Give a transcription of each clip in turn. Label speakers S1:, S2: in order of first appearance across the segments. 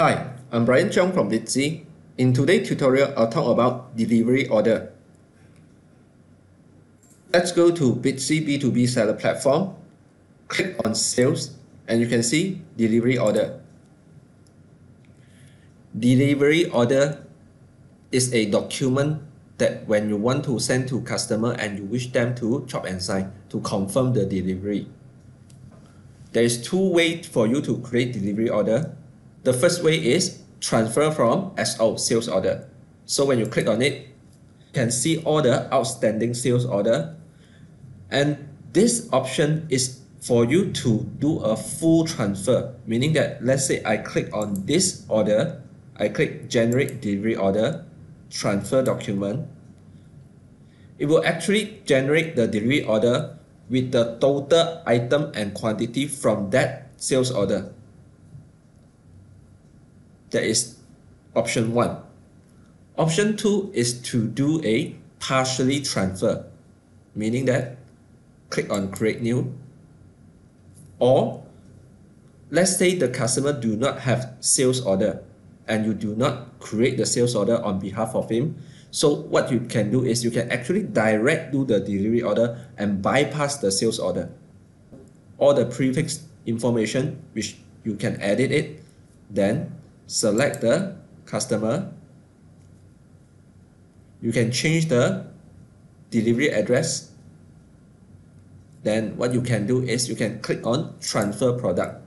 S1: Hi, I'm Bryan Cheong from Bixzee. In today's tutorial, I'll talk about delivery order. Let's go to Bixzee B2B seller platform, click on sales, and you can see delivery order. Delivery order is a document that when you want to send to customer and you wish them to chop and sign to confirm the delivery. There is two ways for you to create delivery order. The first way is transfer from SO, sales order. So when you click on it, you can see all the outstanding sales order. And this option is for you to do a full transfer, meaning that let's say I click on this order, I click generate delivery order, transfer document. It will actually generate the delivery order with the total item and quantity from that sales order. That is option one. Option two is to do a partially transfer, meaning that click on create new. Or let's say the customer do not have sales order and you do not create the sales order on behalf of him. So what you can do is you can actually direct do the delivery order and bypass the sales order. All the prefix information which you can edit it then select the customer. You can change the delivery address. Then what you can do is you can click on transfer product.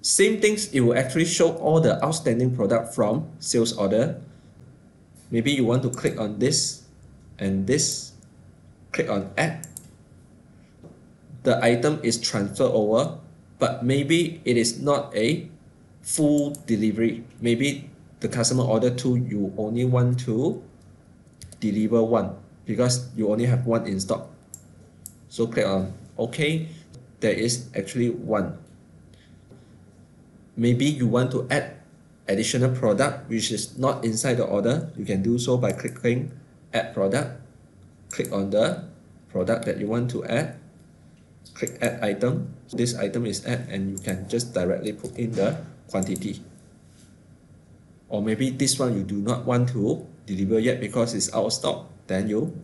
S1: Same things it will actually show all the outstanding product from sales order. Maybe you want to click on this and this. Click on add. The item is transferred over but maybe it is not a full delivery. Maybe the customer order two, you only want to deliver one because you only have one in stock. So click on OK. There is actually one. Maybe you want to add additional product which is not inside the order. You can do so by clicking add product. Click on the product that you want to add. Click add item. This item is add and you can just directly put in the quantity. Or maybe this one you do not want to deliver yet because it's out of stock, then you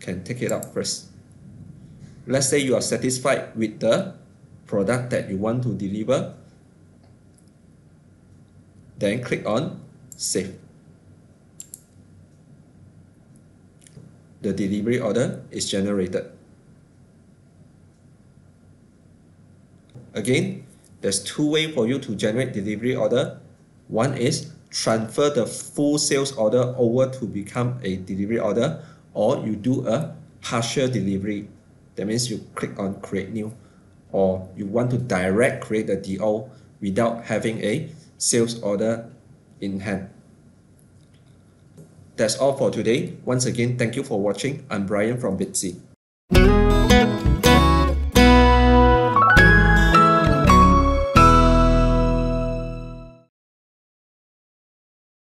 S1: can take it out first. Let's say you are satisfied with the product that you want to deliver, then click on save. The delivery order is generated. Again, there's two ways for you to generate delivery order. One is transfer the full sales order over to become a delivery order or you do a partial delivery. That means you click on create new or you want to direct create the DO without having a sales order in hand. That's all for today. Once again, thank you for watching. I'm Bryan from Bixzee.